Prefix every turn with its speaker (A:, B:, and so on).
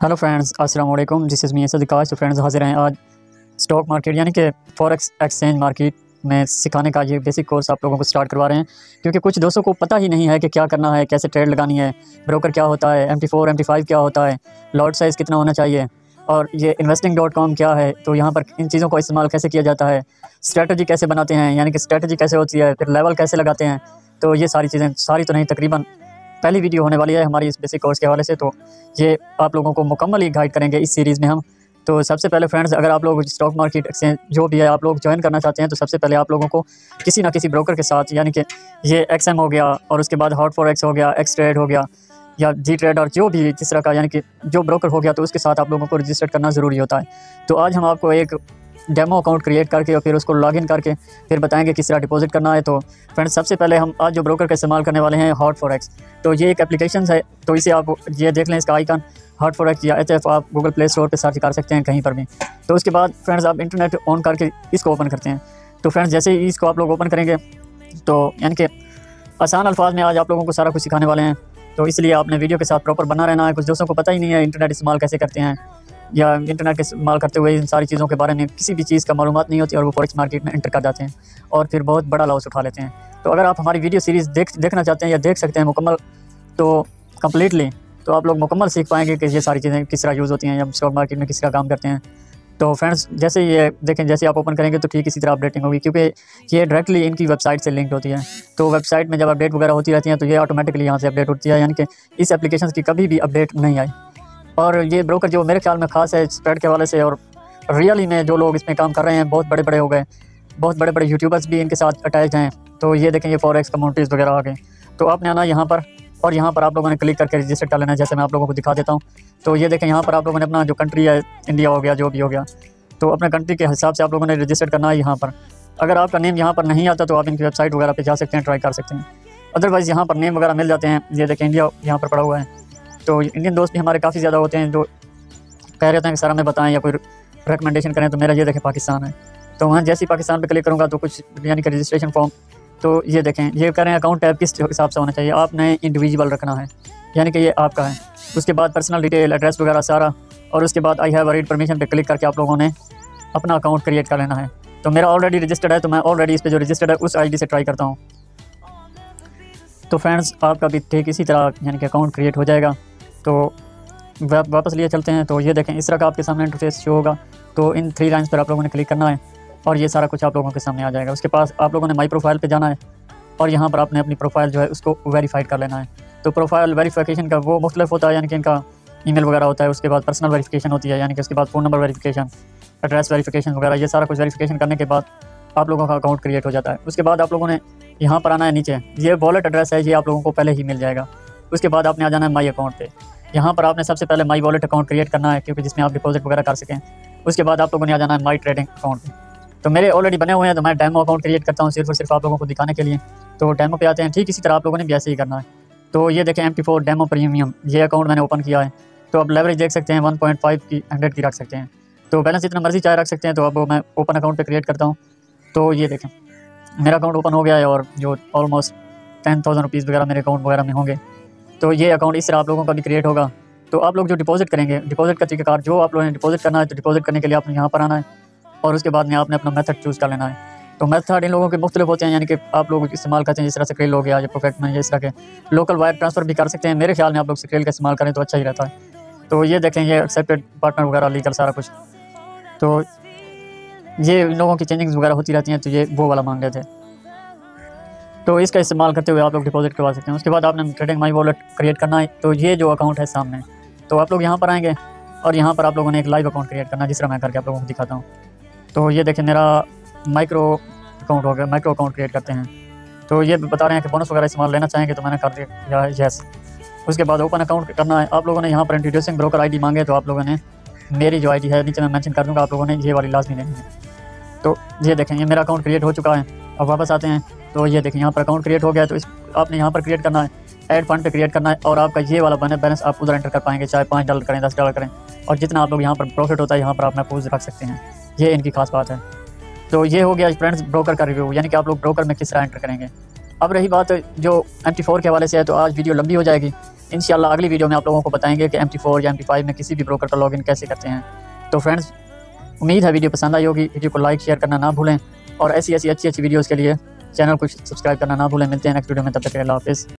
A: Hello friends अस्सलाम वालेकुम this is me Asad Vikas तो फ्रेंड्स हाजिर हैं आज स्टॉक मार्केट यानी कि फॉरेक्स एक्सचेंज मार्केट में सिखाने का ये बेसिक कोर्स आप लोगों को स्टार्ट करवा रहे हैं। क्योंकि कुछ दोस्तों को पता ही नहीं है कि क्या करना है, कैसे ट्रेड लगानी है ब्रोकर क्या होता है M T four M T five क्या होता है लॉट साइज़ कितना होना चाहिए, और ये इन्वेस्टिंग डॉट कॉम क्या है तो यहाँ पर इन चीज़ों का इस्तेमाल कैसे किया जाता है स्ट्रैटेजी कैसे बनाते हैं, यानी कि स्ट्रैटेजी कैसे होती है, फिर लेवल कैसे लगाते हैं तो ये सारी चीज़ें, सारी तो नहीं, तकरीबन पहली वीडियो होने वाली है हमारी इस बेसिक कोर्स के हवाले से तो ये आप लोगों को मुकम्मल ही गाइड करेंगे इस सीरीज़ में हम। तो सबसे पहले फ्रेंड्स अगर आप लोग स्टॉक मार्केट एक्सचेंज जो भी है आप लोग ज्वाइन करना चाहते हैं तो सबसे पहले आप लोगों को किसी ना किसी ब्रोकर के साथ, यानी कि ये एक्सएम हो गया, और उसके बाद हॉट फॉर एक्स हो गया एक्स ट्रेड हो गया, या जी ट्रेड और जो भी जिस तरह का, यानी कि जो ब्रोकर हो गया तो उसके साथ आप लोगों को रजिस्टर करना ज़रूरी होता है। तो आज हम आपको एक डेमो अकाउंट क्रिएट करके और फिर उसको लॉगिन करके फिर बताएँगे किस तरह डिपॉजिट करना है। तो फ्रेंड्स, सबसे पहले हम आज जो ब्रोकर का इस्तेमाल करने वाले हैं हॉट फॉरक्स तो ये एक एप्लीकेशन है तो इसे आप ये देख लें इसका आइकन हॉट फॉर एक्स या एच एफ़ आप गूगल प्ले स्टोर पर सर्च कर सकते हैं कहीं पर भी। तो उसके बाद फ्रेंड्स, आप इंटरनेट ऑन करके इसको ओपन करते हैं। तो फ्रेंड्स, जैसे ही इसको आप लोग ओपन करेंगे तो यानी कि आसान अल्फाज में आज आप लोगों को सारा कुछ सिखाने वाले हैं। तो इसलिए आपने वीडियो के साथ प्रॉपर बना रहना है। कुछ दोस्तों को पता ही नहीं है इंटरनेट इस्तेमाल कैसे करते हैं, या इंटरनेट का इस्तेमाल करते हुए इन सारी चीज़ों के बारे में किसी भी चीज़ का मालूम नहीं होती और वो फॉरेक्स मार्केट में एंटर कर जाते हैं और फिर बहुत बड़ा लॉस उठा लेते हैं। तो अगर आप हमारी वीडियो सीरीज़ देख, देखना चाहते हैं या देख सकते हैं मुकम्मल तो कम्प्लीटली तो आप लोग मुकम्मल सीख पाएँगे कि ये सारी चीज़ें किस तरह यूज़ होती हैं या स्टॉक मार्केट में किस तरह काम करते हैं। तो फ्रेंड्स जैसे ये देखें, जैसे आप ओपन करेंगे तो ठीक इसी तरह अपडेटिंग होगी, क्योंकि ये डायरेक्टली इनकी वेबसाइट से लिंक होती है। तो वेबसाइट में जब अपडेट वगैरह होती रहती है तो ये ऑटोमेटिकली यहाँ से अपडेट होती है, यानी कि इस एप्लीकेशन की कभी भी अपडेट नहीं आई। और ये ब्रोकर जो मेरे ख्याल में ख़ास है स्प्रेड के हवाले से, और रियली में जो लोग इसमें काम कर रहे हैं, बहुत बड़े बड़े हो गए, बहुत बड़े बड़े यूट्यूबर्स भी इनके साथ अटैच हैं। तो ये देखें, ये फॉरेक्स कम्यूनिटीज़ वगैरह आ गए। तो आपने आना यहाँ पर। और यहाँ पर आप लोगों ने क्लिक करके रजिस्टर कर लेना है, जैसे मैं आप लोगों को दिखा देता हूँ। तो ये देखें, यहाँ पर आप लोगों ने अपना जो कंट्री है इंडिया हो गया, जो भी हो गया तो अपने कंट्री के हिसाब से आप लोगों ने रजिस्टर करना है यहाँ पर। अगर आपका नेम यहाँ पर नहीं आता तो आप इनकी वेबसाइट वगैरह पर जा सकते हैं ट्राई कर सकते हैं। अदरवाइज़ यहाँ पर नेम वगैरह मिल जाते हैं। ये देखें इंडिया यहाँ पर पड़ा हुआ है। तो इंडियन दोस्त भी हमारे काफ़ी ज़्यादा होते हैं, जो कह रहे थे कि, सर, हमें बताएँ या कोई रिकमेंडेशन करें तो मेरा ये देखें, पाकिस्तान है। तो वहाँ जैसे ही पाकिस्तान पर क्लिक करूँगा तो कुछ यानी कि रजिस्ट्रेशन फॉर्म तो ये देखें, ये कह रहे हैं अकाउंट टैब किस हिसाब से होना चाहिए? आपने इंडिविजुअल रखना है, यानी कि ये आपका है। उसके बाद पर्सनल डिटेल एड्रेस वगैरह सारा, और उसके बाद आई हैव रीड परमिशन पे क्लिक करके आप लोगों ने अपना अकाउंट क्रिएट कर लेना है। तो मेरा ऑलरेडी रजिस्टर्ड है तो मैं ऑलरेडी इस पर जो रजिस्टर्ड है, उस आईडी से ट्राई करता हूँ। तो फ्रेंड्स आपका भी ठीक इसी तरह, यानी कि अकाउंट क्रिएट हो जाएगा। तो वापस लिए चलते हैं। तो ये देखें, इस तरह का आपके सामने इंटरफेस शो होगा। तो इन थ्री लाइन्स पर आप लोगों ने क्लिक करना है। और ये सारा कुछ आप लोगों के सामने आ जाएगा। उसके पास आप लोगों ने माई प्रोफ़ाइल पे जाना है और यहाँ पर आपने अपनी प्रोफ़ाइल जो है उसको वेरीफाइड कर लेना है। तो प्रोफ़ाइल वेरीफिकेशन का वो मुख्तलिफ़ होता है, यानी कि इनका ईमेल वगैरह होता है, उसके बाद पर्सनल वेरिफिकेशन होती है, यानी कि उसके बाद phone number verification address verification वगैरह, ये सारा कुछ वेरिफिकेशन करने के बाद आप लोगों का अकाउंट क्रिएट हो जाता है। उसके बाद आप लोगों ने यहाँ पर आना है नीचे। ये वॉलेट एड्रेस है, ये आप लोगों को पहले ही मिल जाएगा। उसके बाद आपने आ जाना है माई अकाउंट पे। यहाँ पर आपने सबसे पहले माई वॉलेट अकाउंट क्रिएट करना है, क्योंकि जिसमें आप डिपॉजिट वगैरह कर सकें। उसके बाद आप लोगों ने आ जाना है माई ट्रेडिंग अकाउंट पे। तो मेरे ऑलरेडी बने हुए हैं तो मैं डेमो अकाउंट क्रिएट करता हूँ सिर्फ़ और सिर्फ़ आप लोगों को दिखाने के लिए। तो डेमो पे आते हैं, ठीक इसी तरह आप लोगों ने भी ऐसे ही करना है। तो ये देखें M T four demo premium ये अकाउंट मैंने ओपन किया है। तो आप लेवरेज देख सकते हैं वन पॉइंट फाइव की हंड्रेड की रख सकते हैं। तो बैलेंस इतना मर्ज़ी चाहे रख सकते हैं तो अब मैं ओपन अकाउंट पर क्रिएट करता हूँ। तो ये देखें, मेरा अकाउंट ओपन हो गया है और जो ऑलमोस्ट टेन थाउज़ेंड रुपीज़ वगैरह मेरे अकाउंट वगैरह में होंगे। तो ये अकाउंट इस तरह आप लोगों का भी क्रिएट होगा। तो आप लोग जो डिपॉजिट करेंगे डिपॉजिट का तरीकाकार जो आप लोगों ने डिपॉजिट करना है तो डिपॉजिट करने के लिए आपने यहाँ पर आना है। और उसके बाद में आपने अपना मेथड चूज़ कर लेना है। तो मेथड इन लोगों के मुख्तलिफ़ होते हैं, यानी कि आप लोग इस्तेमाल करते हैं, जिस तरह से क्रेल हो गया, या प्रोफेक्ट में इस तरह के लोकल वायर ट्रांसफ़र भी कर सकते हैं। मेरे ख्याल में आप लोग स्क्रेल का इस्तेमाल करें तो अच्छा ही रहता है। तो ये देखें, ये एक्सेप्टेड पार्टनर वगैरह लीगल सारा कुछ। तो ये इन लोगों की चेंजिंग्स वगैरह होती रहती हैं तो ये वो वाला मांग रहे थे तो इसका इस्तेमाल करते हुए आप लोग डिपॉजिट करवा सकते हैं। उसके बाद आपने ट्रेडिंग माई वॉलेट क्रिएट करना है। तो ये जो अकाउंट है सामने तो आप लोग यहाँ पर आएँगे और यहाँ पर आप लोगों ने एक लाइव अकाउंट क्रिएट करना जिस तरह मैं करके आप लोगों को दिखाता हूँ। तो ये देखें मेरा माइक्रो अकाउंट हो गया माइक्रो अकाउंट क्रिएट करते हैं। तो ये बता रहे हैं कि बोनस वगैरह इस्तेमाल लेना चाहेंगे तो मैंने कर दिया यस उसके बाद ओपन अकाउंट करना है। आप लोगों ने यहाँ पर इंट्रोड्यूसिंग ब्रोकर आईडी मांगे तो आप लोगों ने मेरी जो आईडी है, नीचे मैं मेंशन कर दूँगा, आप लोगों ने ये वाली लाजमी लेनी है। तो ये देखें, ये मेरा अकाउंट क्रिएट हो चुका है। अब वापस आते हैं। तो ये देखें, यहाँ पर अकाउंट क्रिएट हो गया तो इस, आपने यहाँ पर क्रिएट करना है। एड फंड पे क्रिएट करना है, और आपका ये वाला बने बैलेंस आप उधर एंटर कर पाएँगे, चाहे पाँच डॉलर करें, दस डॉलर करें। और जितना आप लोग यहाँ पर प्रॉफिट होता है, यहाँ पर आप महफूज रख सकते हैं। ये इनकी खास बात है। तो ये हो गया फ्रेंड्स ब्रोकर का रिव्यू यानी कि आप लोग ब्रोकर में किस तरह एंटर करेंगे। अब रही बात जो एम के हवाले से है तो आज वीडियो लंबी हो जाएगी। इन अगली वीडियो में आप लोगों को बताएँगे कि एम या एम में किसी भी ब्रोकर का लॉगिन कैसे करते हैं। तो फ्रेंड्स उम्मीद है वीडियो पसंद आई होगी। वीडियो को लाइक शेयर करना ना भूलें और ऐसी ऐसी अच्छी अच्छी वीडियोज़ के लिए चैनल को सब्सक्राइब करना ना भूलें। मिलते हैं नेक्स्ट वीडियो में, तब तक अल्लाह हाफिज़।